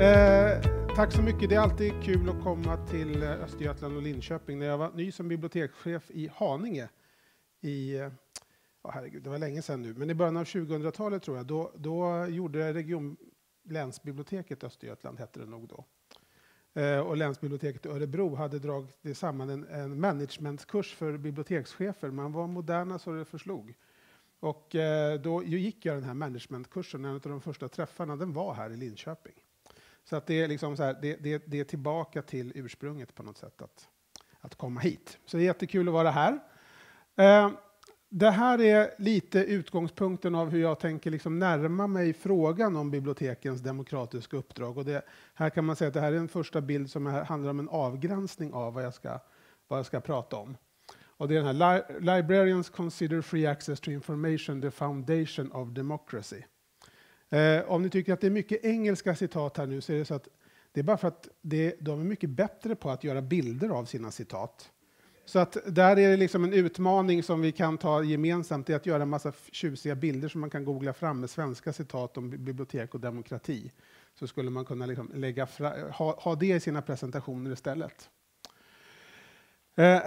Eh, tack så mycket. Det är alltid kul att komma till eh, Östergötland och Linköping. När jag var ny som bibliotekschef i Haninge i, oh, herregud, det var länge sedan nu, men i början av 2000-talet tror jag, då, då gjorde region Länsbiblioteket Östergötland, hette det nog då. Eh, och Länsbiblioteket i Örebro hade dragit samman en, en managementkurs för bibliotekschefer. Man var moderna så det förslog. Och eh, då gick jag den här managementkursen, en av de första träffarna, den var här i Linköping. Så att det, är liksom så här, det, det, det, är tillbaka till ursprunget på något sätt, att, att komma hit. Så det är jättekul att vara här. Eh, det här är lite utgångspunkten av hur jag tänker liksom närma mig frågan om bibliotekens demokratiska uppdrag. Och det, här kan man säga att det här är en första bild som handlar om en avgränsning av vad jag ska, vad jag ska prata om. Och det är den här Librarians consider free access to information the foundation of democracy. Eh, om ni tycker att det är mycket engelska citat här nu så är det så att det är bara för att det, de är mycket bättre på att göra bilder av sina citat. Så att där är det liksom en utmaning som vi kan ta gemensamt, det är att göra en massa tjusiga bilder som man kan googla fram med svenska citat om bibliotek och demokrati. Så skulle man kunna liksom lägga ha, ha det i sina presentationer istället. Eh,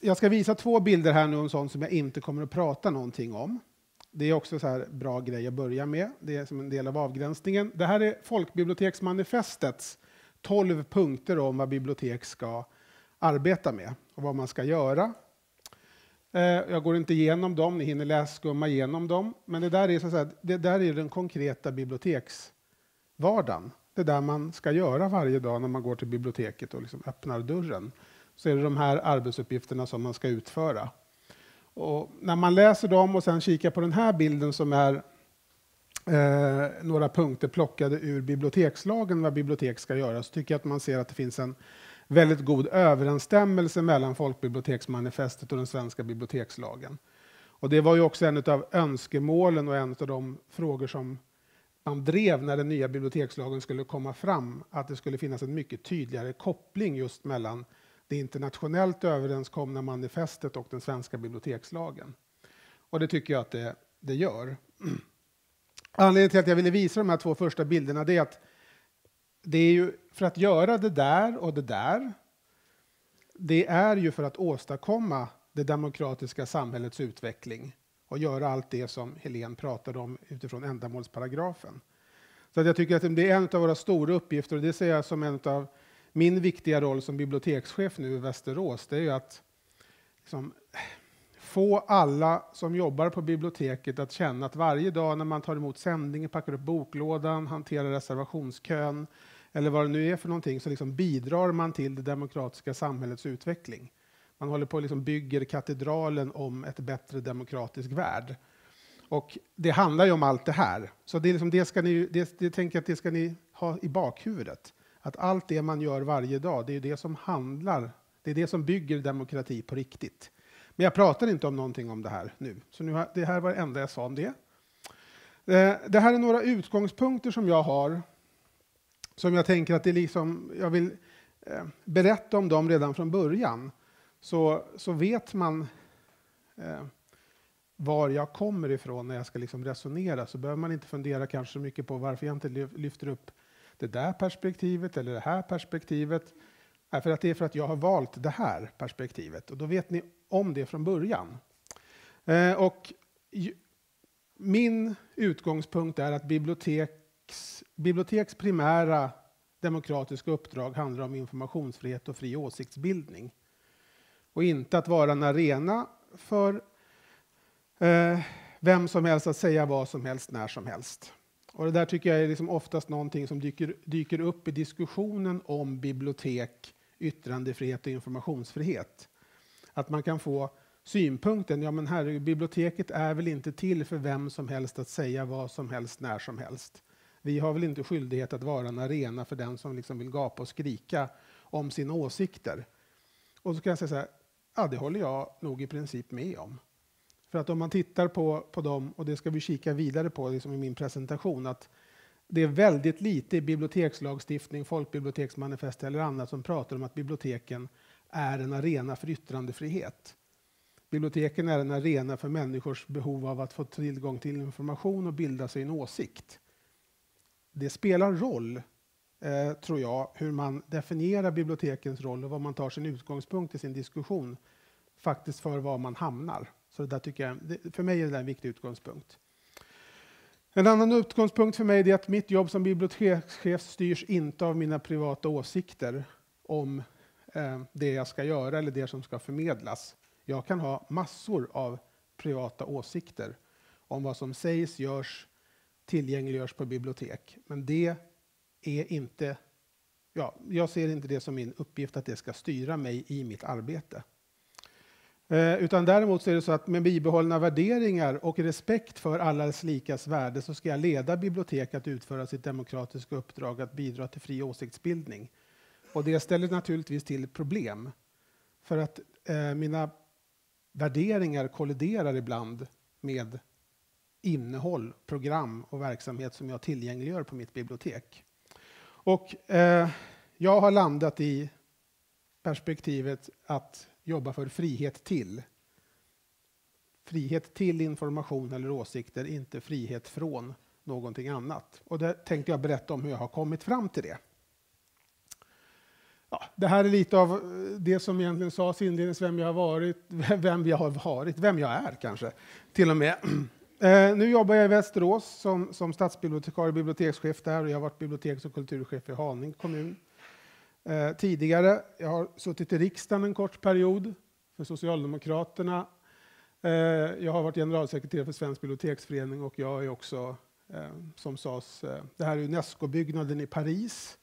jag ska visa två bilder här nu om sånt som jag inte kommer att prata någonting om. Det är också så bra grej att börja med. Det är som en del av avgränsningen. Det här är Folkbiblioteksmanifestets 12 punkter om vad bibliotek ska arbeta med och vad man ska göra. Eh, jag går inte igenom dem, ni hinner läsa skumma igenom dem. Men det där är, så att säga, det där är den konkreta biblioteksvardagen. Det där man ska göra varje dag när man går till biblioteket och liksom öppnar dörren. Så är det de här arbetsuppgifterna som man ska utföra. Och när man läser dem och sen kikar på den här bilden som är eh, några punkter plockade ur bibliotekslagen, vad bibliotek ska göra, så tycker jag att man ser att det finns en väldigt god överensstämmelse mellan folkbiblioteksmanifestet och den svenska bibliotekslagen. Och det var ju också en av önskemålen och en av de frågor som man drev när den nya bibliotekslagen skulle komma fram, att det skulle finnas en mycket tydligare koppling just mellan det internationellt överenskomna manifestet och den svenska bibliotekslagen. Och det tycker jag att det, det gör. Anledningen till att jag ville visa de här två första bilderna är att det är ju för att göra det där och det där. Det är ju för att åstadkomma det demokratiska samhällets utveckling och göra allt det som Helene pratade om utifrån ändamålsparagrafen. Så att jag tycker att det är en av våra stora uppgifter och det ser jag som en av min viktiga roll som bibliotekschef nu i Västerås. Det är ju att liksom, få alla som jobbar på biblioteket att känna att varje dag när man tar emot sändningen, packar upp boklådan, hanterar reservationskön eller vad det nu är för någonting, så liksom bidrar man till det demokratiska samhällets utveckling. Man håller på och liksom bygger katedralen om ett bättre demokratisk värld. Och det handlar ju om allt det här. Så det, är liksom, det ska ni, det, det tänker jag att det ska ni ha i bakhuvudet. Att allt det man gör varje dag, det är det som handlar, det är det som bygger demokrati på riktigt. Men jag pratar inte om någonting om det här nu, så nu det här var det enda jag sa om det. Eh, det här är några utgångspunkter som jag har, som jag tänker att det liksom, jag vill eh, berätta om dem redan från början. Så, så vet man eh, var jag kommer ifrån när jag ska liksom resonera, så behöver man inte fundera kanske så mycket på varför jag inte lyfter upp det där perspektivet eller det här perspektivet. För att det är för att jag har valt det här perspektivet och då vet ni om det från början. Eh, och min utgångspunkt är att biblioteks, biblioteks primära demokratiska uppdrag handlar om informationsfrihet och fri åsiktsbildning. Och inte att vara en arena för eh, vem som helst att säga vad som helst när som helst. Och det där tycker jag är liksom oftast någonting som dyker, dyker upp i diskussionen om bibliotek, yttrandefrihet och informationsfrihet. Att man kan få synpunkten, ja men herregud, biblioteket är väl inte till för vem som helst att säga vad som helst när som helst. Vi har väl inte skyldighet att vara en arena för den som liksom vill gapa och skrika om sina åsikter. Och så kan jag säga så här, ja det håller jag nog i princip med om. För att om man tittar på, på dem, och det ska vi kika vidare på liksom i min presentation, att det är väldigt lite i bibliotekslagstiftning, folkbiblioteksmanifest eller annat som pratar om att biblioteken är en arena för yttrandefrihet. Biblioteken är en arena för människors behov av att få tillgång till information och bilda sig en åsikt. det spelar roll, eh, tror jag, hur man definierar bibliotekens roll och vad man tar sin utgångspunkt i sin diskussion, faktiskt för var man hamnar. Så där tycker jag, för mig är det en viktig utgångspunkt. En annan utgångspunkt för mig är att mitt jobb som bibliotekschef styrs inte av mina privata åsikter om eh, det jag ska göra eller det som ska förmedlas. Jag kan ha massor av privata åsikter om vad som sägs, görs, tillgängliggörs på bibliotek. Men det är inte, ja, jag ser inte det som min uppgift att det ska styra mig i mitt arbete. Eh, utan däremot så är det så att med bibehållna värderingar och respekt för allas likas värde så ska jag leda bibliotek att utföra sitt demokratiska uppdrag att bidra till fri åsiktsbildning. Och det ställer naturligtvis till problem. För att eh, mina värderingar kolliderar ibland med innehåll, program och verksamhet som jag tillgängliggör på mitt bibliotek. Och eh, jag har landat i perspektivet att jobba för frihet till. Frihet till information eller åsikter, inte frihet från någonting annat. Och det tänkte jag berätta om hur jag har kommit fram till det. Ja, det här är lite av det som egentligen sades inledningsvis, vem jag har varit, vem jag har varit, vem jag är kanske, till och med. Eh, nu jobbar jag i Västerås som, som stadsbibliotekarie och bibliotekschef där och jag har varit biblioteks och kulturchef i Haninge kommun eh, tidigare. Jag har suttit i riksdagen en kort period för Socialdemokraterna. Eh, jag har varit generalsekreterare för Svensk biblioteksförening och jag är också, eh, som sades, eh, det här är Unesco-byggnaden i Paris.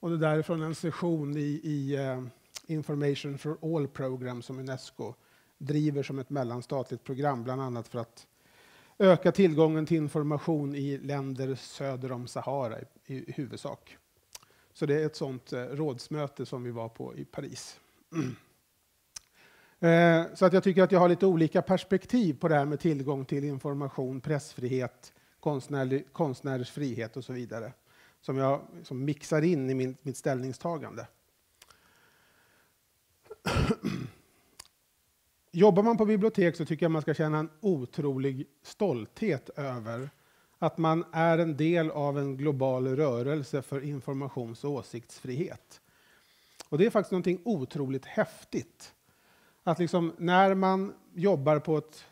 Och det där är från en session i, i eh, Information for All Program som Unesco driver som ett mellanstatligt program, bland annat för att öka tillgången till information i länder söder om Sahara i, i huvudsak. Så det är ett sånt eh, rådsmöte som vi var på i Paris. Eh, så att jag tycker att jag har lite olika perspektiv på det här med tillgång till information, pressfrihet, konstnärlig, konstnärers frihet och så vidare. Som jag som mixar in i min, mitt ställningstagande. Jobbar man på bibliotek så tycker jag man ska känna en otrolig stolthet över att man är en del av en global rörelse för informations och åsiktsfrihet. Och det är faktiskt någonting otroligt häftigt. Att liksom när man jobbar på ett,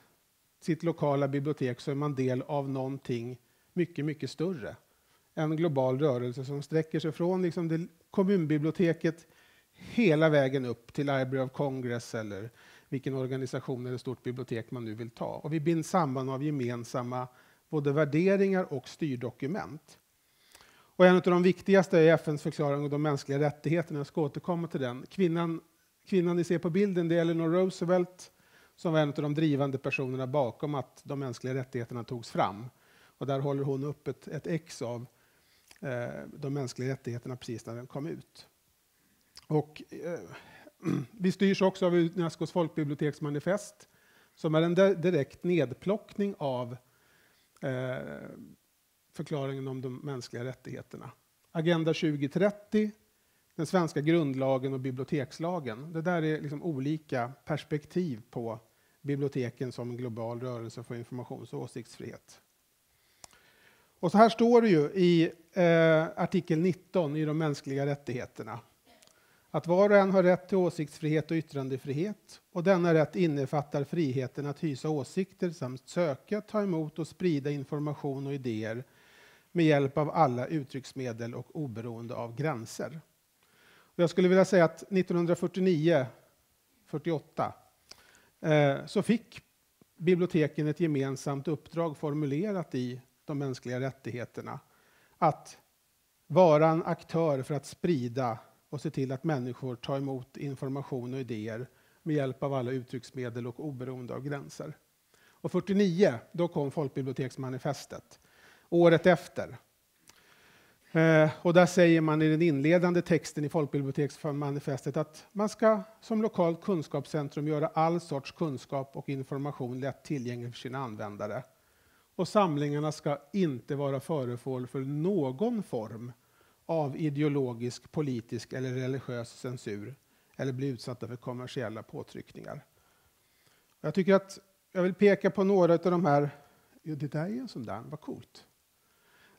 sitt lokala bibliotek så är man del av någonting mycket, mycket större. En global rörelse som sträcker sig från liksom det, kommunbiblioteket hela vägen upp till Library of Congress eller vilken organisation eller stort bibliotek man nu vill ta. Och vi binds samman av gemensamma både värderingar och styrdokument. Och en av de viktigaste är FNs förklaring om de mänskliga rättigheterna. Jag ska återkomma till den. Kvinnan, kvinnan ni ser på bilden det är Eleanor Roosevelt som var en av de drivande personerna bakom att de mänskliga rättigheterna togs fram. Och där håller hon upp ett, ett ex av eh, de mänskliga rättigheterna precis när den kom ut. Och, eh, vi styrs också av Unescos folkbiblioteksmanifest som är en direkt nedplockning av eh, Eh, förklaringen om de mänskliga rättigheterna. Agenda 2030, den svenska grundlagen och bibliotekslagen. Det där är liksom olika perspektiv på biblioteken som en global rörelse för informations och åsiktsfrihet. Och så här står det ju i eh, artikel 19 i de mänskliga rättigheterna att var och en har rätt till åsiktsfrihet och yttrandefrihet och denna rätt innefattar friheten att hysa åsikter samt söka, ta emot och sprida information och idéer med hjälp av alla uttrycksmedel och oberoende av gränser. jag skulle vilja säga att 1949, 48, eh, så fick biblioteken ett gemensamt uppdrag formulerat i de mänskliga rättigheterna att vara en aktör för att sprida och se till att människor tar emot information och idéer med hjälp av alla uttrycksmedel och oberoende av gränser. Och 49, då kom folkbiblioteksmanifestet. Året efter. Eh, och där säger man i den inledande texten i folkbiblioteksmanifestet att man ska som lokalt kunskapscentrum göra all sorts kunskap och information lätt tillgänglig för sina användare. Och samlingarna ska inte vara föremål för någon form av ideologisk, politisk eller religiös censur eller bli utsatta för kommersiella påtryckningar. Jag tycker att jag vill peka på några av de här. Jo, det där är en sån där, vad coolt.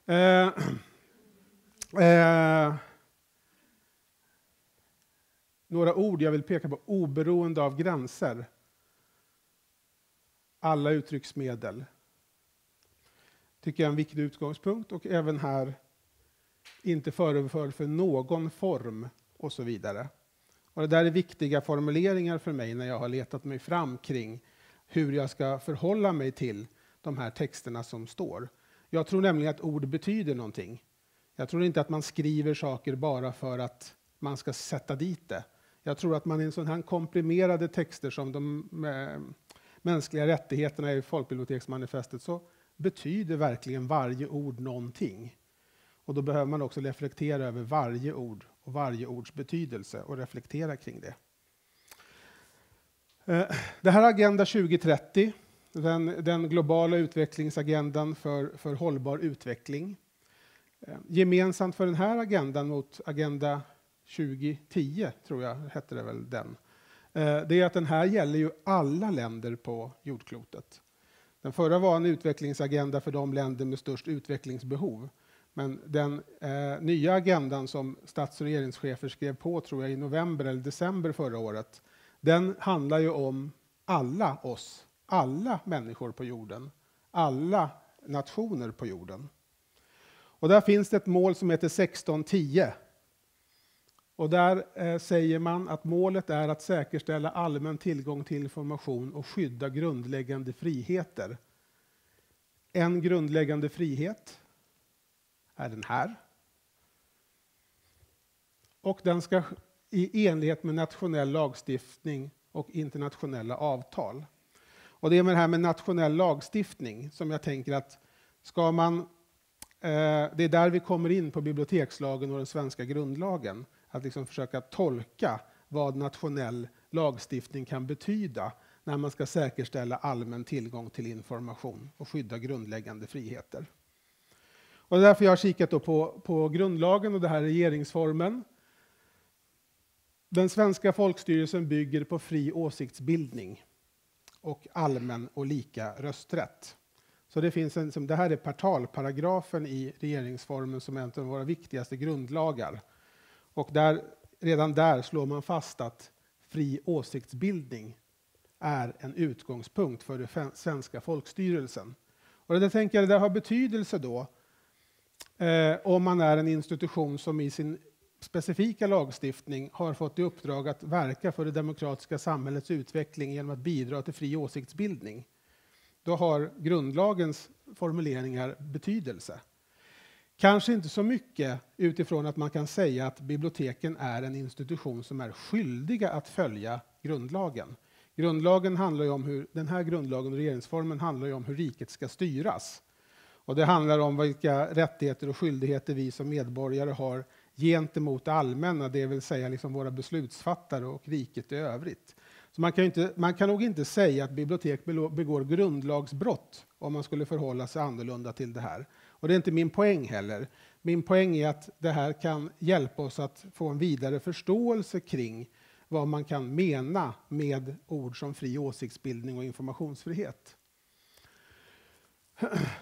Eh, Eh, några ord jag vill peka på. Oberoende av gränser. Alla uttrycksmedel. tycker jag är en viktig utgångspunkt. Och även här, inte föröverför för någon form och så vidare. Och det där är viktiga formuleringar för mig när jag har letat mig fram kring hur jag ska förhålla mig till de här texterna som står. Jag tror nämligen att ord betyder någonting. Jag tror inte att man skriver saker bara för att man ska sätta dit det. Jag tror att man i en sån här komprimerade texter som de eh, mänskliga rättigheterna i folkbiblioteksmanifestet så betyder verkligen varje ord någonting. Och då behöver man också reflektera över varje ord och varje ords betydelse och reflektera kring det. Eh, det här är Agenda 2030, den, den globala utvecklingsagendan för, för hållbar utveckling. Eh, gemensamt för den här agendan mot Agenda 2010, tror jag hette det väl den, eh, det är att den här gäller ju alla länder på jordklotet. Den förra var en utvecklingsagenda för de länder med störst utvecklingsbehov. Men den eh, nya agendan som stats och regeringschefer skrev på tror jag i november eller december förra året, den handlar ju om alla oss, alla människor på jorden, alla nationer på jorden. Och där finns det ett mål som heter 1610. Och där eh, säger man att målet är att säkerställa allmän tillgång till information och skydda grundläggande friheter. En grundläggande frihet är den här. Och den ska i enlighet med nationell lagstiftning och internationella avtal. Och det är med det här med nationell lagstiftning som jag tänker att ska man... Eh, det är där vi kommer in på bibliotekslagen och den svenska grundlagen. Att liksom försöka tolka vad nationell lagstiftning kan betyda när man ska säkerställa allmän tillgång till information och skydda grundläggande friheter. Och det är därför jag har kikat på, på grundlagen och det här regeringsformen. Den svenska folkstyrelsen bygger på fri åsiktsbildning och allmän och lika rösträtt. Så det, finns en, det här är portalparagrafen i regeringsformen som är en av våra viktigaste grundlagar. Och där, redan där slår man fast att fri åsiktsbildning är en utgångspunkt för den svenska folkstyrelsen. Och det tänker jag det har betydelse då eh, om man är en institution som i sin specifika lagstiftning har fått i uppdrag att verka för det demokratiska samhällets utveckling genom att bidra till fri åsiktsbildning. Då har grundlagens formuleringar betydelse. Kanske inte så mycket utifrån att man kan säga att biblioteken är en institution som är skyldiga att följa grundlagen. Grundlagen handlar om hur, den här grundlagen och regeringsformen handlar om hur riket ska styras. Och det handlar om vilka rättigheter och skyldigheter vi som medborgare har gentemot det allmänna, det vill säga liksom våra beslutsfattare och riket i övrigt. Så man kan, inte, man kan nog inte säga att bibliotek begår grundlagsbrott om man skulle förhålla sig annorlunda till det här. Och det är inte min poäng heller. Min poäng är att det här kan hjälpa oss att få en vidare förståelse kring vad man kan mena med ord som fri åsiktsbildning och informationsfrihet.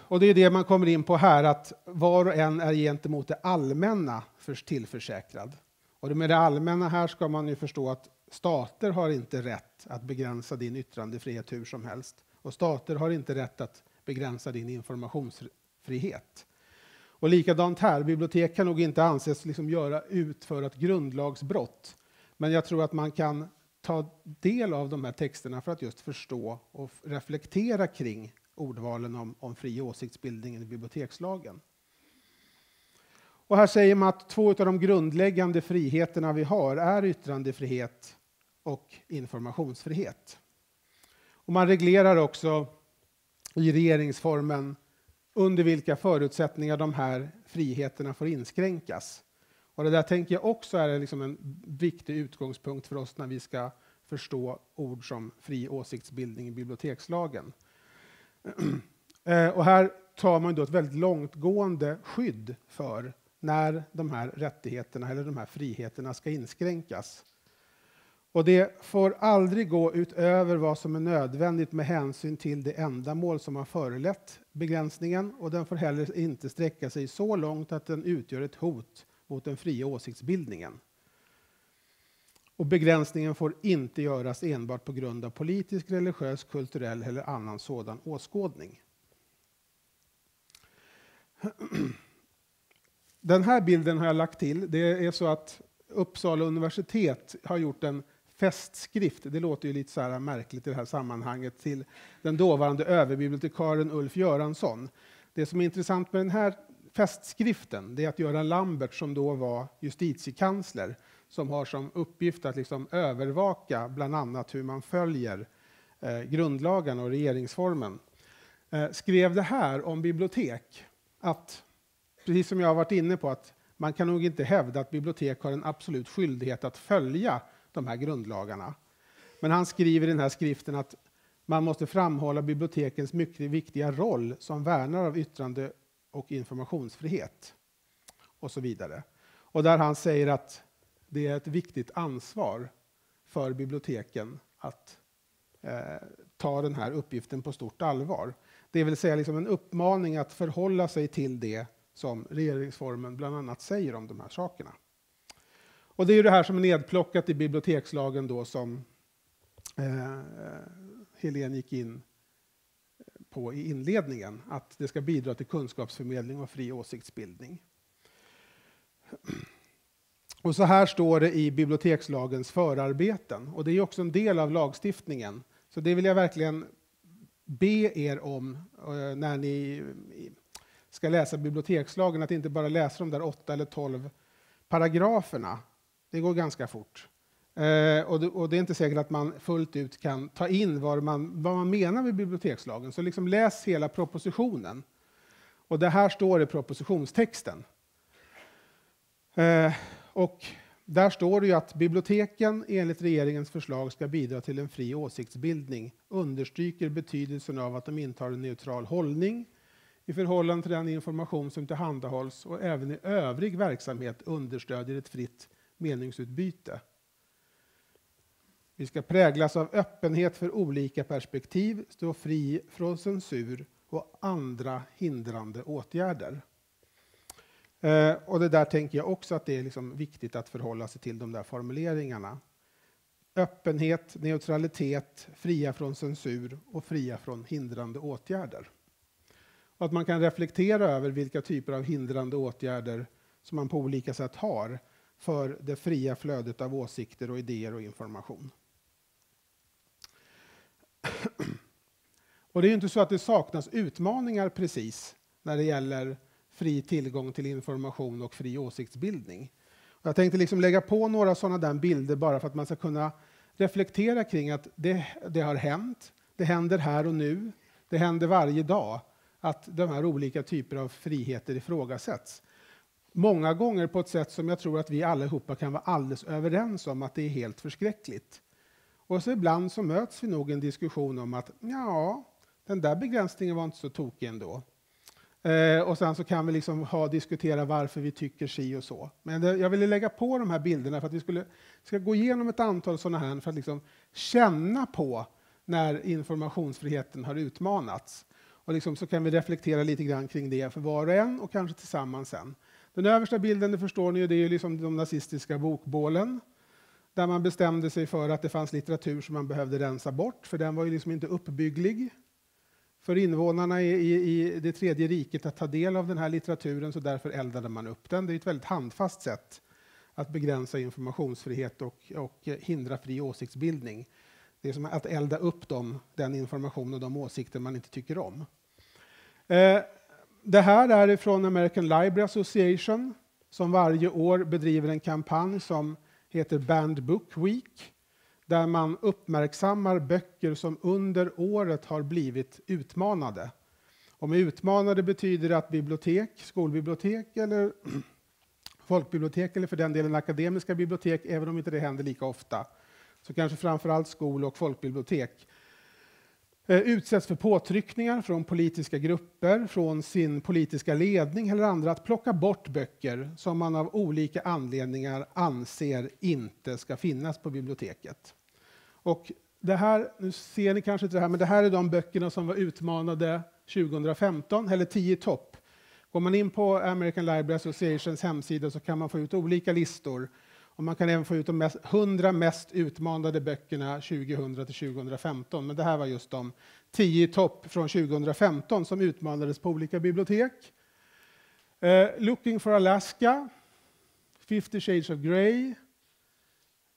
Och det är det man kommer in på här, att var och en är gentemot det allmänna för tillförsäkrad. Och med det allmänna här ska man ju förstå att stater har inte rätt att begränsa din yttrandefrihet hur som helst. Och stater har inte rätt att begränsa din informationsfrihet. Och likadant här, bibliotek kan nog inte anses liksom göra utföra ett grundlagsbrott. Men jag tror att man kan ta del av de här texterna för att just förstå och reflektera kring ordvalen om, om fri åsiktsbildning i bibliotekslagen. Och här säger man att två av de grundläggande friheterna vi har är yttrandefrihet och informationsfrihet. Och man reglerar också i regeringsformen under vilka förutsättningar de här friheterna får inskränkas. Och det där tänker jag också är liksom en viktig utgångspunkt för oss när vi ska förstå ord som fri åsiktsbildning i bibliotekslagen. Eh, och här tar man då ett väldigt långtgående skydd för när de här rättigheterna eller de här friheterna ska inskränkas. Och det får aldrig gå utöver vad som är nödvändigt med hänsyn till det ändamål som har förelett begränsningen och den får heller inte sträcka sig så långt att den utgör ett hot mot den fria åsiktsbildningen. Och begränsningen får inte göras enbart på grund av politisk, religiös, kulturell eller annan sådan åskådning. Den här bilden har jag lagt till. Det är så att Uppsala universitet har gjort en festskrift, det låter ju lite så här märkligt i det här sammanhanget, till den dåvarande överbibliotekarien Ulf Göransson. Det som är intressant med den här festskriften det är att Göran Lambert, som då var justitiekansler, som har som uppgift att liksom övervaka bland annat hur man följer eh, grundlagarna och regeringsformen, eh, skrev det här om bibliotek. Att, precis som jag har varit inne på, att man kan nog inte hävda att bibliotek har en absolut skyldighet att följa de här grundlagarna. Men han skriver i den här skriften att man måste framhålla bibliotekens mycket viktiga roll som värnar av yttrande och informationsfrihet och så vidare. Och där han säger att det är ett viktigt ansvar för biblioteken att eh, ta den här uppgiften på stort allvar. Det vill säga liksom en uppmaning att förhålla sig till det som regeringsformen bland annat säger om de här sakerna. Och det är det här som är nedplockat i bibliotekslagen då som eh, Helene gick in på i inledningen, att det ska bidra till kunskapsförmedling och fri åsiktsbildning. Och så här står det i bibliotekslagens förarbeten, och det är också en del av lagstiftningen. Så det vill jag verkligen be er om eh, när ni ska läsa bibliotekslagen, att inte bara läsa de där åtta eller tolv paragraferna, det går ganska fort. Eh, och, det, och, det, är inte säkert att man fullt ut kan ta in vad man, vad man menar med bibliotekslagen. Så liksom läs hela propositionen. Och det här står i propositionstexten. Eh, och där står det ju att biblioteken enligt regeringens förslag ska bidra till en fri åsiktsbildning, understryker betydelsen av att de intar en neutral hållning i förhållande till den information som tillhandahålls och även i övrig verksamhet understödjer ett fritt meningsutbyte. Vi ska präglas av öppenhet för olika perspektiv, stå fri från censur och andra hindrande åtgärder. Eh, och det där tänker jag också att det är liksom viktigt att förhålla sig till de där formuleringarna. Öppenhet, neutralitet, fria från censur och fria från hindrande åtgärder. Och att man kan reflektera över vilka typer av hindrande åtgärder som man på olika sätt har för det fria flödet av åsikter och idéer och information. Och det är inte så att det saknas utmaningar precis när det gäller fri tillgång till information och fri åsiktsbildning. Och jag tänkte liksom lägga på några sådana där bilder bara för att man ska kunna reflektera kring att det, det har hänt, det händer här och nu, det händer varje dag att de här olika typer av friheter ifrågasätts. Många gånger på ett sätt som jag tror att vi allihopa kan vara alldeles överens om att det är helt förskräckligt. Och så ibland så möts vi nog i en diskussion om att ja, den där begränsningen var inte så tokig ändå. Eh, och sen så kan vi liksom ha, diskutera varför vi tycker si och så. Men det, jag ville lägga på de här bilderna för att vi skulle, ska gå igenom ett antal sådana här för att liksom känna på när informationsfriheten har utmanats. Och liksom så kan vi reflektera lite grann kring det för var och en och kanske tillsammans sen. Den översta bilden, det förstår ni, det är liksom de nazistiska bokbålen där man bestämde sig för att det fanns litteratur som man behövde rensa bort, för den var ju liksom inte uppbygglig för invånarna i, i, i, det tredje riket att ta del av den här litteraturen, så därför eldade man upp den. Det är ett väldigt handfast sätt att begränsa informationsfrihet och, och hindra fri åsiktsbildning. Det är som att elda upp dem, den information och de åsikter man inte tycker om. Eh, det här är från American Library Association som varje år bedriver en kampanj som heter Banned Book Week där man uppmärksammar böcker som under året har blivit utmanade. Och med utmanade betyder det att bibliotek, skolbibliotek eller folkbibliotek eller för den delen akademiska bibliotek, även om inte det händer lika ofta, så kanske framförallt skol och folkbibliotek eh, utsätts för påtryckningar från politiska grupper, från sin politiska ledning eller andra att plocka bort böcker som man av olika anledningar anser inte ska finnas på biblioteket. Och det här, nu ser ni kanske inte det här, men det här är de böckerna som var utmanade 2015, eller 10 topp. Går man in på American Library Associations hemsida så kan man få ut olika listor. Och man kan även få ut de mest, 100 mest utmanade böckerna 2000 till 2015. Men det här var just de 10 topp från 2015 som utmanades på olika bibliotek. Uh, Looking for Alaska, 50 Shades of Grey,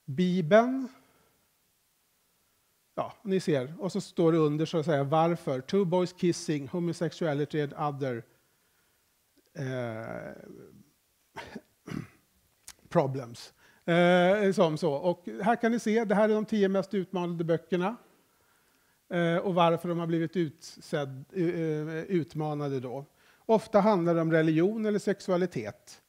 Bibeln, Ja, ni ser. Och så står det under så att säga varför. Two boys kissing, homosexuality and other eh, problems. Eh, som så. Och här kan ni se, det här är de tio mest utmanade böckerna. Eh, och varför de har blivit utsedd, eh, utmanade då. Ofta handlar det om religion eller sexualitet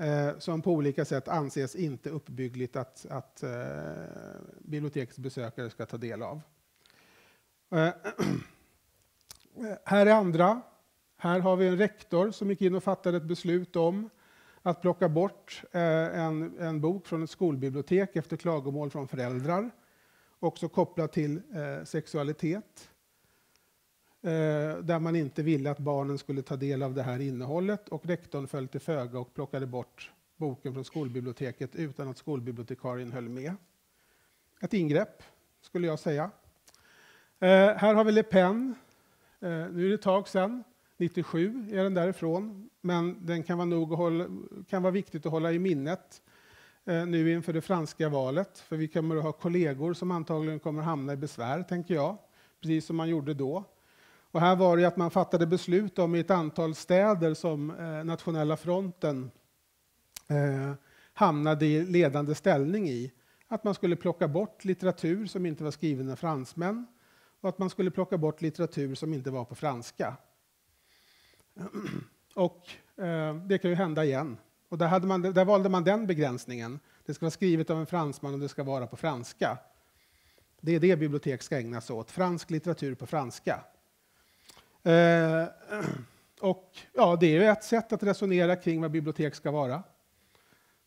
eh, som på olika sätt anses inte uppbyggligt att, att eh, bibliotekets besökare ska ta del av. Eh, här är andra. Här har vi en rektor som gick in och fattade ett beslut om att plocka bort eh, en, en bok från ett skolbibliotek efter klagomål från föräldrar, också kopplat till eh, sexualitet. Eh, där man inte ville att barnen skulle ta del av det här innehållet och rektorn föll till föga och plockade bort boken från skolbiblioteket utan att skolbibliotekarien höll med. Ett ingrepp, skulle jag säga. Eh, här har vi Le Pen. Eh, nu är det ett tag sedan, 97 är den därifrån, men den kan vara, nog hålla, kan vara viktigt att hålla i minnet eh, nu inför det franska valet, för vi kommer att ha kollegor som antagligen kommer hamna i besvär, tänker jag, precis som man gjorde då. Och här var det att man fattade beslut om i ett antal städer som eh, Nationella fronten eh, hamnade i ledande ställning i. Att man skulle plocka bort litteratur som inte var skriven av fransmän och att man skulle plocka bort litteratur som inte var på franska. Och eh, det kan ju hända igen. Och där, hade man, där valde man den begränsningen. Det ska vara skrivet av en fransman och det ska vara på franska. Det är det bibliotek ska ägna sig åt, fransk litteratur på franska. Eh, och ja, det är ju ett sätt att resonera kring vad bibliotek ska vara.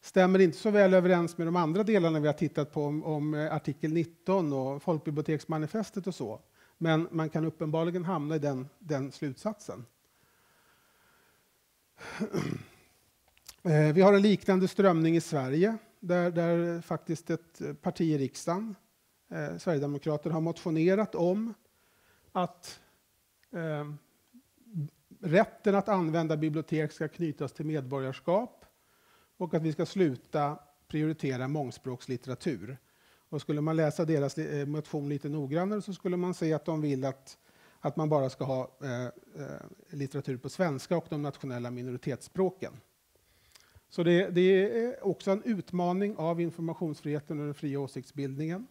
Stämmer inte så väl överens med de andra delarna vi har tittat på om, om eh, artikel 19 och folkbiblioteksmanifestet och så. Men man kan uppenbarligen hamna i den, den slutsatsen. Eh, vi har en liknande strömning i Sverige där, där faktiskt ett parti i riksdagen, eh, Sverigedemokraterna, har motionerat om att Eh, rätten att använda bibliotek ska knytas till medborgarskap och att vi ska sluta prioritera mångspråkslitteratur. Och skulle man läsa deras eh, motion lite noggrannare så skulle man se att de vill att, att man bara ska ha eh, eh, litteratur på svenska och de nationella minoritetsspråken. Så det, det, är också en utmaning av informationsfriheten och den fria åsiktsbildningen.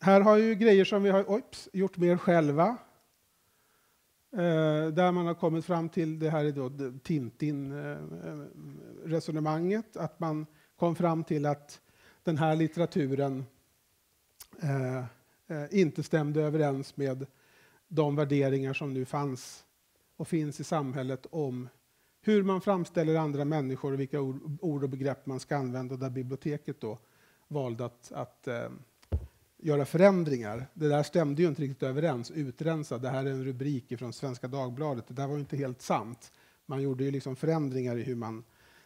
Här har ju grejer som vi har ops, gjort mer själva. Eh, där man har kommit fram till, det här är då Tintin-resonemanget, eh, eh, att man kom fram till att den här litteraturen eh, eh, inte stämde överens med de värderingar som nu fanns och finns i samhället om hur man framställer andra människor och vilka ord och begrepp man ska använda, där biblioteket då valde att, att göra förändringar. Det där stämde ju inte riktigt överens. Utrensa, det här är en rubrik från Svenska Dagbladet. Det där var inte helt sant. Man gjorde ju liksom förändringar i hur man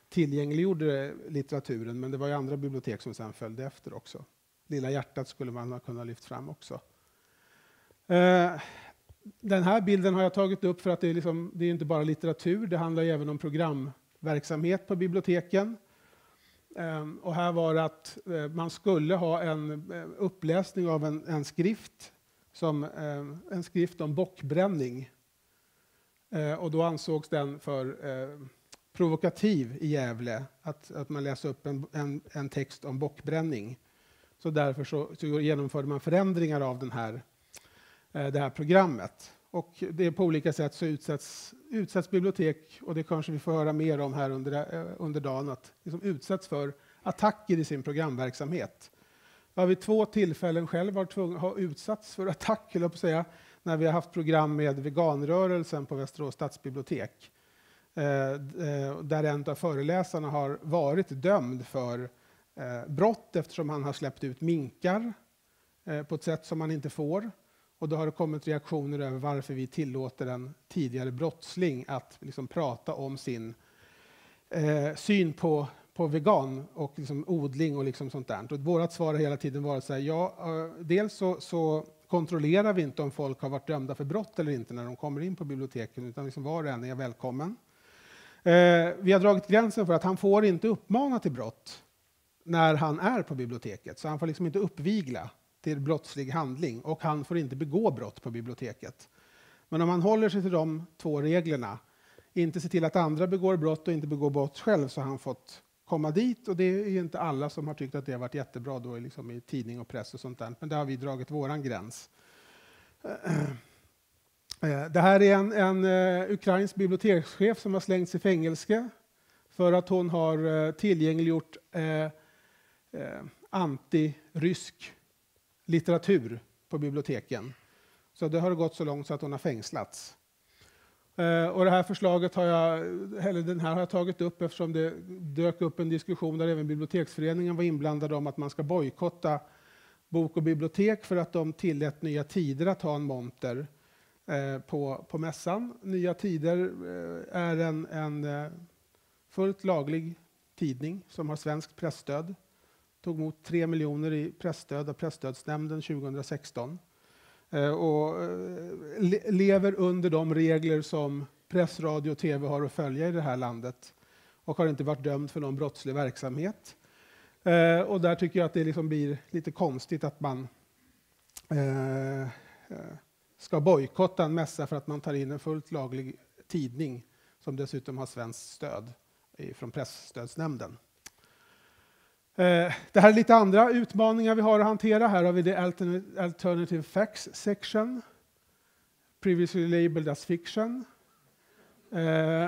tillgängliggjorde litteraturen, men det var ju andra bibliotek som sen följde efter också. Lilla hjärtat skulle man ha kunnat lyfta fram också. Eh, den här bilden har jag tagit upp för att det är, liksom, det är inte bara litteratur, det handlar även om programverksamhet på biblioteken. Ehm, och här var det att eh, man skulle ha en eh, uppläsning av en, en skrift, som, eh, en skrift om bockbränning. Och då ansågs den för provokativ i Gävle, att, att man läser upp en, en, en text om bockbränning. Så därför så, så genomförde man förändringar av den här, det här programmet. Och det på olika sätt så utsätts, utsätts bibliotek, och det kanske vi får höra mer om här under, eh, under dagen, att liksom utsätts för attacker i sin programverksamhet. Jag har vid två tillfällen själv varit tvungen, har utsatts för attack, på säga, när vi har haft program med veganrörelsen på Västerås stadsbibliotek. Eh, eh där en av föreläsarna har varit dömd för eh, brott eftersom han har släppt ut minkar eh, på ett sätt som man inte får. Och då har det kommit reaktioner över varför vi tillåter en tidigare brottsling att liksom prata om sin eh, syn på, på vegan och liksom odling och liksom sånt där. Och vårt svar har hela tiden varit så här, ja, eh, dels så, så, kontrollerar vi inte om folk har varit dömda för brott eller inte när de kommer in på biblioteken, utan liksom var och en är välkommen. Eh, vi har dragit gränsen för att han får inte uppmana till brott när han är på biblioteket, så han får liksom inte uppvigla till brottslig handling och han får inte begå brott på biblioteket. Men om han håller sig till de två reglerna, inte se till att andra begår brott och inte begår brott själv, så har han fått komma dit. Och det är inte alla som har tyckt att det har varit jättebra då, liksom i tidning och press och sånt där. Men där har vi dragit våran gräns. Eh, det här är en, en eh, ukrainsk bibliotekschef som har slängts i fängelse för att hon har eh, tillgängliggjort eh, eh, antirysk litteratur på biblioteken. Så det har gått så långt så att hon har fängslats. Eh, och det här förslaget har jag, eller den här har jag tagit upp eftersom det dök upp en diskussion där även Biblioteksföreningen var inblandad om att man ska bojkotta bok och bibliotek för att de tillät Nya Tider att ha en monter eh, på, på mässan. Nya Tider eh, är en, en fullt laglig tidning som har svenskt pressstöd tog emot 3 miljoner i pressstöd av Pressstödsnämnden 2016 eh, och eh, lever under de regler som press, radio och tv har att följa i det här landet och har inte varit dömd för någon brottslig verksamhet. Eh, och där tycker jag att det liksom blir lite konstigt att man ska bojkotta en mässa för att man tar in en fullt laglig tidning som dessutom har svenskt stöd från Pressstödsnämnden. Eh, det här är lite andra utmaningar vi har att hantera. Här har vi the Alternative Facts section. Previously labeled as fiction. Eh,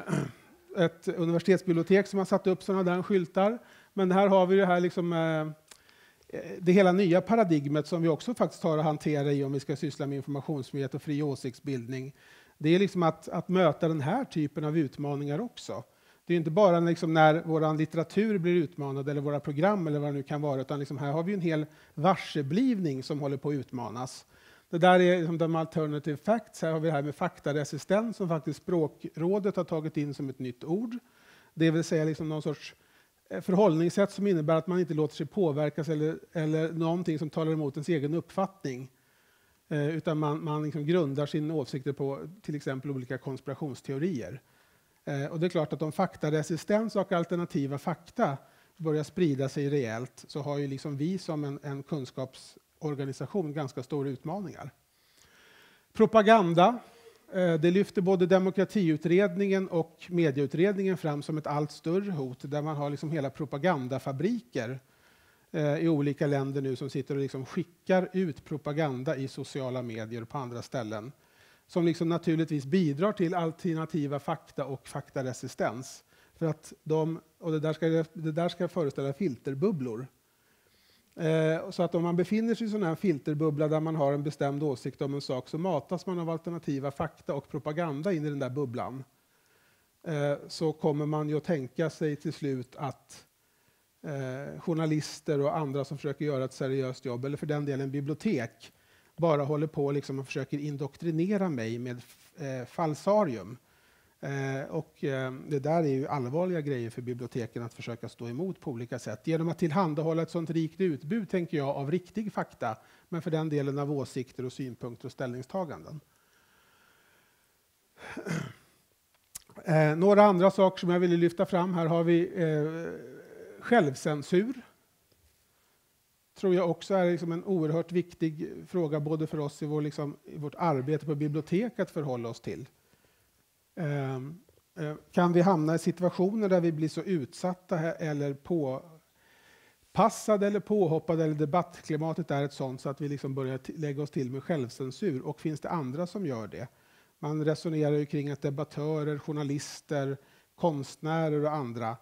ett universitetsbibliotek som har satt upp sådana där skyltar. Men här har vi det här liksom, eh, det hela nya paradigmet som vi också faktiskt har att hantera i om vi ska syssla med informationsfrihet och fri åsiktsbildning. Det är liksom att, att möta den här typen av utmaningar också. Det är inte bara liksom när vår litteratur blir utmanad eller våra program eller vad det nu kan vara, utan liksom här har vi en hel varseblivning som håller på att utmanas. Det där är liksom de alternative facts. Här har vi det här med faktaresistens som faktiskt Språkrådet har tagit in som ett nytt ord. Det vill säga liksom någon sorts eh, förhållningssätt som innebär att man inte låter sig påverkas eller, eller någonting som talar emot ens egen uppfattning. Eh, utan man, man liksom grundar sina åsikter på till exempel olika konspirationsteorier. Eh, och det är klart att om faktaresistens och alternativa fakta börjar sprida sig rejält så har ju liksom vi som en, en kunskapsorganisation ganska stora utmaningar. Propaganda. Eh, det lyfter både demokratiutredningen och medieutredningen fram som ett allt större hot där man har liksom hela propagandafabriker eh, i olika länder nu som sitter och liksom skickar ut propaganda i sociala medier och på andra ställen som liksom naturligtvis bidrar till alternativa fakta och faktaresistens. För att de, och det där ska, det där ska föreställa filterbubblor. Eh, så att om man befinner sig i en filterbubbla där man har en bestämd åsikt om en sak så matas man av alternativa fakta och propaganda in i den där bubblan. Eh, så kommer man ju att tänka sig till slut att eh, journalister och andra som försöker göra ett seriöst jobb, eller för den delen bibliotek, bara håller på liksom och försöker indoktrinera mig med eh, falsarium. Eh, och, eh, det där är ju allvarliga grejer för biblioteken att försöka stå emot på olika sätt. Genom att tillhandahålla ett sånt rikt utbud, tänker jag, av riktig fakta, men för den delen av åsikter och synpunkter och ställningstaganden. Eh, några andra saker som jag ville lyfta fram. Här har vi eh, självcensur tror jag också är liksom en oerhört viktig fråga både för oss i, vår, liksom, i vårt arbete på bibliotek att förhålla oss till. Um, kan vi hamna i situationer där vi blir så utsatta eller påpassade eller påhoppade eller debattklimatet är ett sånt så att vi liksom börjar lägga oss till med självcensur och finns det andra som gör det? Man resonerar ju kring att debattörer, journalister, konstnärer och andra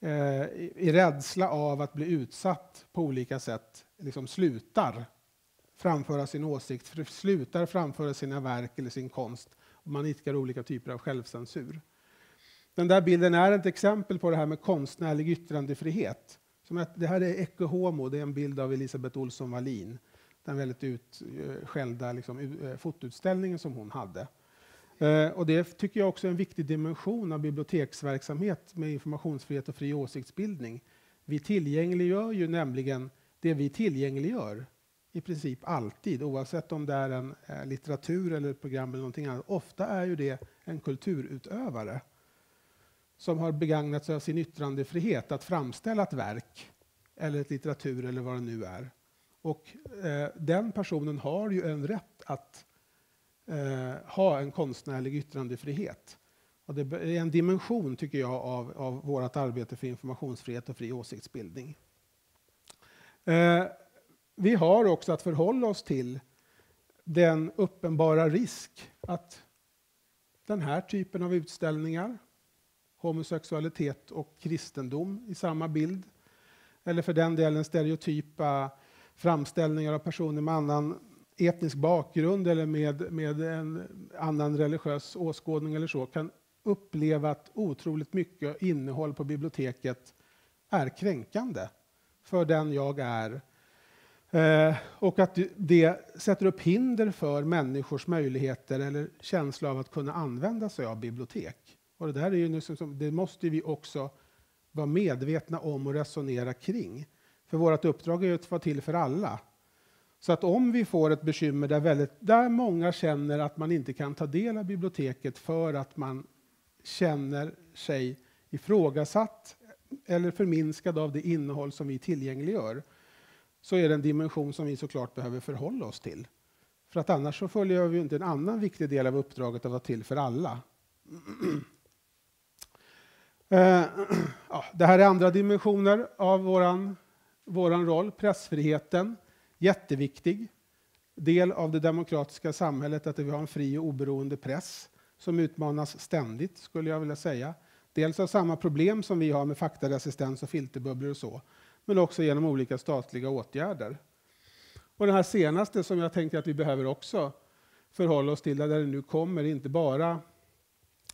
eh, i rädsla av att bli utsatt på olika sätt liksom slutar framföra sin åsikt, slutar framföra sina verk eller sin konst och man idkar olika typer av självcensur. Den där bilden är ett exempel på det här med konstnärlig yttrandefrihet. Som att det här är Ecce Homo, det är en bild av Elisabeth Olsson Wallin. Den väldigt utskällda eh, liksom, eh, fotoutställningen som hon hade. Eh, och det tycker jag också är en viktig dimension av biblioteksverksamhet med informationsfrihet och fri åsiktsbildning. Vi tillgängliggör ju nämligen det vi tillgängliggör i princip alltid, oavsett om det är en eh, litteratur eller ett program eller någonting annat. Ofta är ju det en kulturutövare som har begagnat sig av sin yttrandefrihet att framställa ett verk eller ett litteratur eller vad det nu är. Och eh, den personen har ju en rätt att eh, ha en konstnärlig yttrandefrihet. Och det är en dimension, tycker jag, av, av vårt arbete för informationsfrihet och fri åsiktsbildning. Eh, vi har också att förhålla oss till den uppenbara risk att den här typen av utställningar, homosexualitet och kristendom i samma bild, eller för den delen stereotypa framställningar av personer med annan etnisk bakgrund eller med, med en annan religiös åskådning eller så, kan uppleva att otroligt mycket innehåll på biblioteket är kränkande för den jag är. Eh, och att det sätter upp hinder för människors möjligheter eller känsla av att kunna använda sig av bibliotek. Och det, där är ju liksom, det måste vi också vara medvetna om och resonera kring. För vårt uppdrag är ju att vara till för alla. Så att om vi får ett bekymmer där, väldigt, där många känner att man inte kan ta del av biblioteket för att man känner sig ifrågasatt eller förminskad av det innehåll som vi tillgängliggör, så är det en dimension som vi såklart behöver förhålla oss till. För att annars så följer vi inte en annan viktig del av uppdraget att vara till för alla. Eh, ja, det här är andra dimensioner av våran, våran roll, pressfriheten. Jätteviktig del av det demokratiska samhället att vi har en fri och oberoende press som utmanas ständigt, skulle jag vilja säga. Dels av samma problem som vi har med faktaresistens och filterbubblor och så, men också genom olika statliga åtgärder. Och den här senaste som jag tänker att vi behöver också förhålla oss till, där det nu kommer inte bara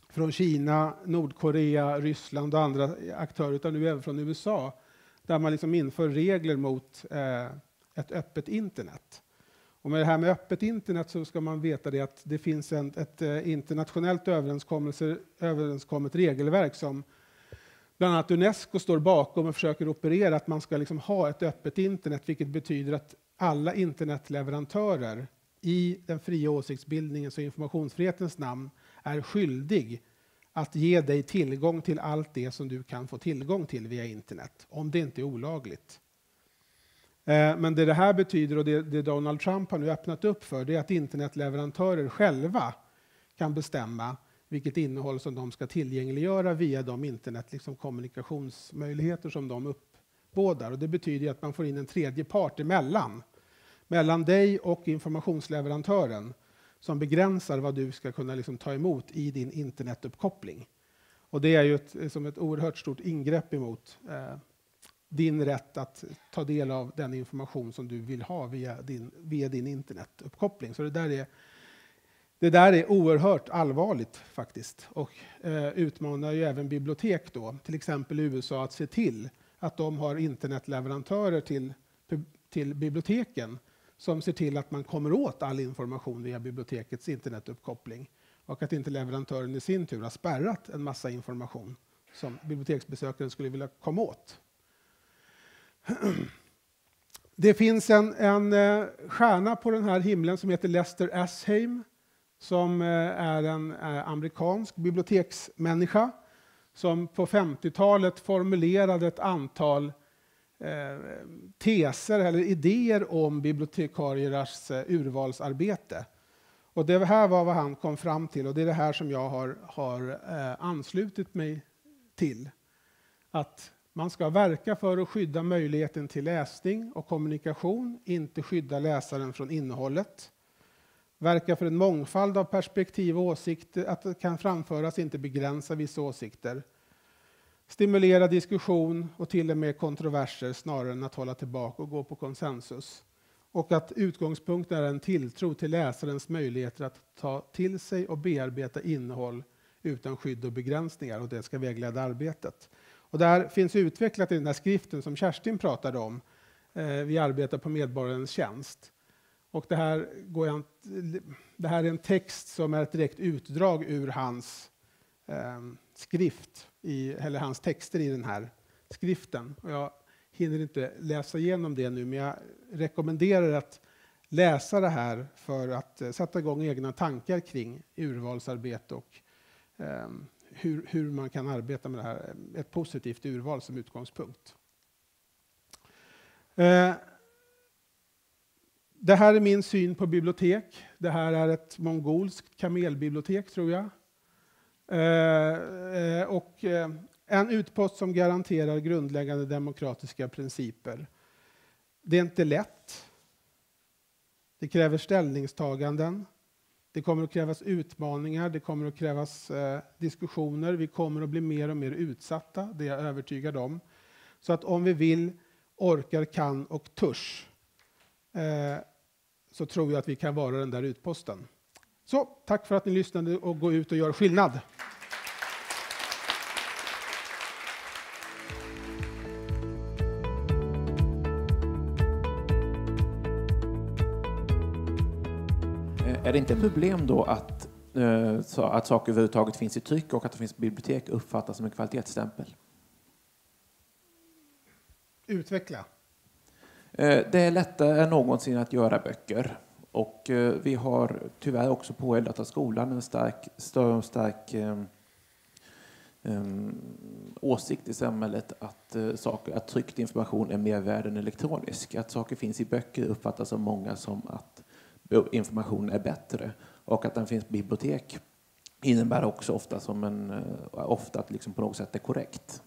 från Kina, Nordkorea, Ryssland och andra aktörer, utan nu även från USA, där man liksom inför regler mot eh, ett öppet internet. Och med det här med öppet internet så ska man veta det att det finns en, ett eh, internationellt överenskommet regelverk som bland annat Unesco står bakom och försöker operera att man ska liksom ha ett öppet internet, vilket betyder att alla internetleverantörer i den fria åsiktsbildningens och informationsfrihetens namn är skyldig att ge dig tillgång till allt det som du kan få tillgång till via internet, om det inte är olagligt. Eh, men det det här betyder och det, det Donald Trump har nu öppnat upp för, det är att internetleverantörer själva kan bestämma vilket innehåll som de ska tillgängliggöra via de internet liksom kommunikationsmöjligheter som de uppbådar. Och det betyder att man får in en tredje part emellan, mellan dig och informationsleverantören som begränsar vad du ska kunna liksom ta emot i din internetuppkoppling. Och det är ju ett, som ett oerhört stort ingrepp emot eh, din rätt att ta del av den information som du vill ha via din, via din internetuppkoppling. Så det där är, det där är oerhört allvarligt faktiskt och eh, utmanar ju även bibliotek då, till exempel i USA, att se till att de har internetleverantörer till, till biblioteken som ser till att man kommer åt all information via bibliotekets internetuppkoppling och att inte leverantören i sin tur har spärrat en massa information som biblioteksbesökaren skulle vilja komma åt. Det finns en, en eh, stjärna på den här himlen som heter Lester Asheim som eh, är en eh, amerikansk biblioteksmänniska som på 50-talet formulerade ett antal teser eller idéer om bibliotekariernas urvalsarbete. Och det här var vad han kom fram till och det är det här som jag har, har anslutit mig till. Att man ska verka för att skydda möjligheten till läsning och kommunikation, inte skydda läsaren från innehållet. Verka för en mångfald av perspektiv och åsikter, att det kan framföras, inte begränsa vissa åsikter. stimulera diskussion och till och med kontroverser snarare än att hålla tillbaka och gå på konsensus. Och att utgångspunkten är en tilltro till läsarens möjligheter att ta till sig och bearbeta innehåll utan skydd och begränsningar och det ska vägleda arbetet. Och det här finns utvecklat i den här skriften som Kerstin pratade om. Eh, vi arbetar på medborgarens tjänst. Och det här, går jag, det här är en text som är ett direkt utdrag ur hans eh, skrift, i, eller hans texter i den här skriften. Och jag hinner inte läsa igenom det nu, men jag rekommenderar att läsa det här för att eh, sätta igång egna tankar kring urvalsarbete och eh, hur, hur man kan arbeta med det här, ett positivt urval som utgångspunkt. Eh, det här är min syn på bibliotek. Det här är ett mongolskt kamelbibliotek, tror jag. Eh, eh och eh, en utpost som garanterar grundläggande demokratiska principer. Det är inte lätt. Det kräver ställningstaganden. Det kommer att krävas utmaningar, det kommer att krävas eh, diskussioner. Vi kommer att bli mer och mer utsatta, det är jag övertygad om. Så att om vi vill, orkar, kan och törs eh, så tror jag att vi kan vara den där utposten. Så tack för att ni lyssnade och gå ut och gör skillnad. Är det inte ett problem då att, eh, att saker överhuvudtaget finns i tryck och att det finns bibliotek uppfattas som en kvalitetsstämpel? Utveckla. Eh, det är lättare än någonsin att göra böcker. Och eh, vi har tyvärr också på Älvdalsskolan en stark, större stark um, åsikt i samhället att, saker, att tryckt information är mer värd än elektronisk. Att saker finns i böcker uppfattas av många som att information är bättre. Och att den finns på bibliotek innebär också ofta, som en, uh, ofta att liksom på något sätt är korrekt.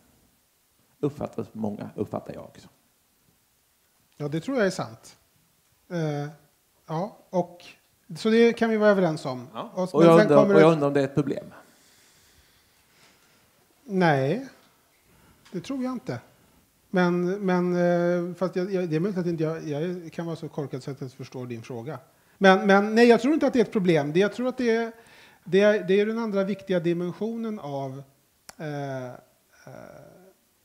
Uppfattas många, uppfattar jag. Ja, det tror jag är sant. Uh, ja, och, så det kan vi vara överens om. Ja. Och, och, jag undrar, och jag undrar om det är ett problem? Nej, det tror jag inte. Men, men eh, fast jag, jag, det är möjligt att inte jag, jag kan vara så korkad så att jag inte förstår din fråga. Men, men nej, jag tror inte att det är ett problem. Det, jag tror att det är, det är, det är den andra viktiga dimensionen av eh, eh,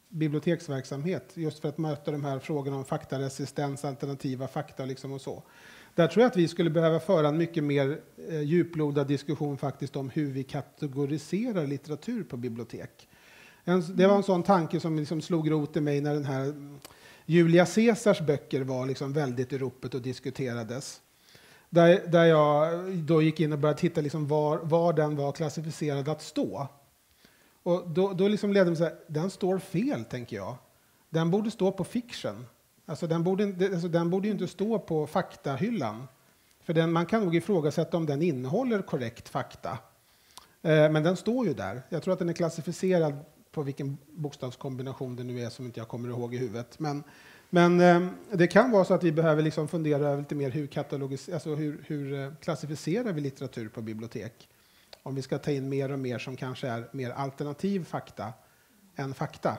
biblioteksverksamhet, just för att möta de här frågorna om faktaresistens, alternativa fakta liksom och så. Där tror jag att vi skulle behöva föra en mycket mer eh, djuplodad diskussion faktiskt om hur vi kategoriserar litteratur på bibliotek. En, det var en sån tanke som liksom slog rot i mig när den här Julia Caesars böcker var liksom väldigt i ropet och diskuterades. Där, där jag då gick in och började titta liksom var, var den var klassificerad att stå. Och då, då liksom ledde mig så här, den står fel, tänker jag. Den borde stå på fiction. Alltså den, borde, alltså den borde ju inte stå på faktahyllan. För den, man kan nog ifrågasätta om den innehåller korrekt fakta. Eh, men den står ju där. Jag tror att den är klassificerad på vilken bokstavskombination det nu är som inte jag kommer ihåg i huvudet. Men, men eh, det kan vara så att vi behöver liksom fundera över lite mer hur, katalogis, alltså hur, hur eh, klassificerar vi litteratur på bibliotek? Om vi ska ta in mer och mer som kanske är mer alternativ fakta än fakta.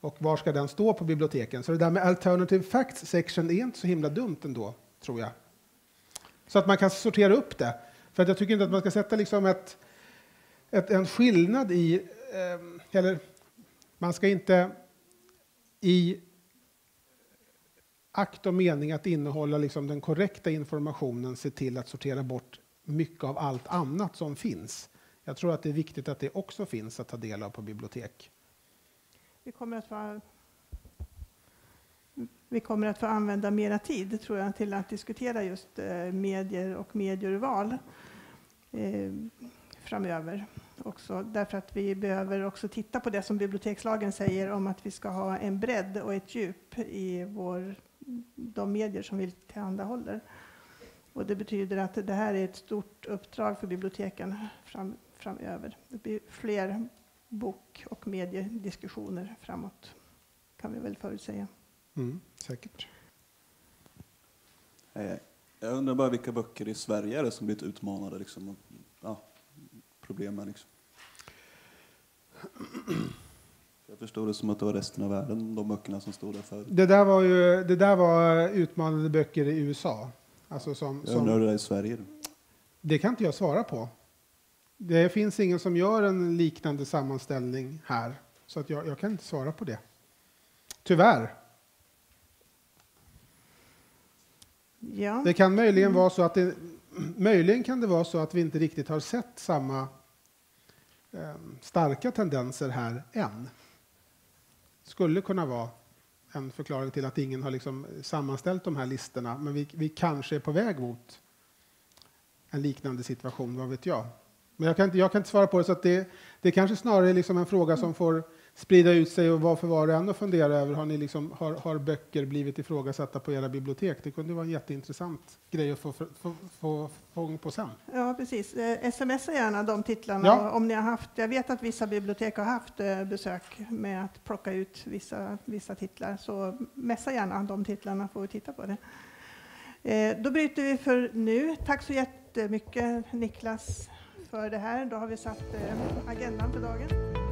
Och var ska den stå på biblioteken? Så det där med alternative facts section är inte så himla dumt ändå, tror jag. Så att man kan sortera upp det. För att jag tycker inte att man ska sätta liksom ett, ett en skillnad i, eh, eller man ska inte i akt och mening att innehålla liksom den korrekta informationen se till att sortera bort mycket av allt annat som finns. Jag tror att det är viktigt att det också finns att ta del av på bibliotek. Vi kommer att få, vi kommer att få använda mera tid tror jag, till att diskutera just eh, medier och medieurval eh, framöver. Också, därför att vi behöver också titta på det som bibliotekslagen säger om att vi ska ha en bredd och ett djup i vår, de medier som vi tillhandahåller. Och det betyder att det här är ett stort uppdrag för biblioteken fram, framöver. Det blir fler bok och mediediskussioner framåt, kan vi väl förutsäga. Mm, säkert. Eh, jag undrar bara vilka böcker i Sverige är det som blivit utmanade? Liksom, ja, problemen liksom. Jag förstod det som att det var resten av världen, de böckerna som stod där förr. Det där var ju det där var utmanande böcker i USA. Alltså som, Jag undrar hur det är i Sverige. det kan inte jag svara på. Det finns ingen som gör en liknande sammanställning här. Så att jag, jag kan inte svara på det. Tyvärr. Ja. Det kan möjligen vara så att det, möjligen kan det vara så att vi inte riktigt har sett samma eh, starka tendenser här än. Skulle kunna vara en förklaring till att ingen har liksom sammanställt de här listorna, men vi, vi kanske är på väg mot en liknande situation, vad vet jag. Men jag kan inte, jag kan inte svara på det, så att det, det kanske snarare är liksom en fråga som får sprida ut sig och varför var och en och fundera över, har, ni liksom, har, har böcker blivit ifrågasatta på era bibliotek? Det kunde vara en jätteintressant grej att få, få, få, få fång på sen. Ja, precis. Eh, Smsa gärna de titlarna Ja. om ni har haft. Jag vet att vissa bibliotek har haft eh, besök med att plocka ut vissa, vissa titlar, så messa gärna de titlarna får vi titta på det. Eh, Då bryter vi för nu. Tack så jättemycket Niklas för det här. Då har vi satt eh, agendan för dagen.